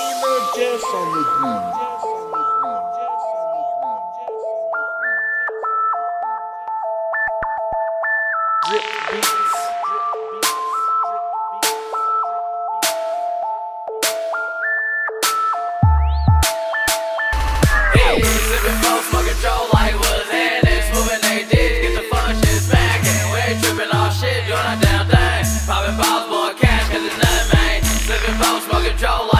Lil Jess on the beat. Drip beats. Hey, sipping four, smoking Joe like was it's moving they did. Get the fun shit. We ain't tripping off shit, doing our damn thing. Popping balls, blowing cash, cause it's nothing, man. Sipping four, smoking Joe like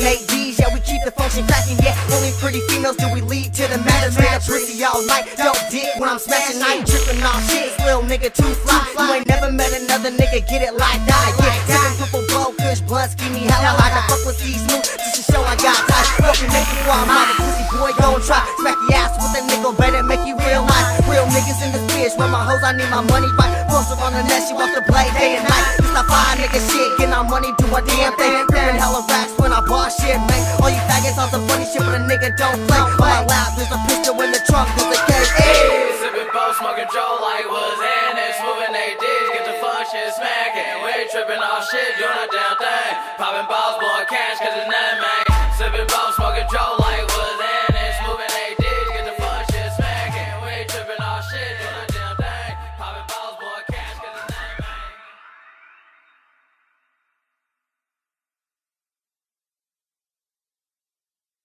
eight D's, yeah, we keep the function cracking. Yeah, only pretty females do we lead to the matter. Straight up pussy all night, dope dick when I'm smashing. I ain't tripping off shit, little nigga too fly. You ain't never met another nigga get it like that. Yeah, seven purple blow, blunts, give me high. The fuck with these moves, just to show I got time. Fucking make you wild, mama, pussy boy, gon' try. Smack your ass with a nickel, better make you real life. Real niggas in the fish, when my hoes, I need my money right. Closer on the net, you wants to play day and night. It's not fire nigga shit, getting our money, do our damn thing. Ripping hella racks I boss shit, man. All you faggots on some funny shit, but a nigga don't play. On my lap, there's a pistol in the trunk, there's a K. Hey. Sipping both, smoking Joe like was it's moving they did. Get the fun shit smacking. We tripping off shit, doing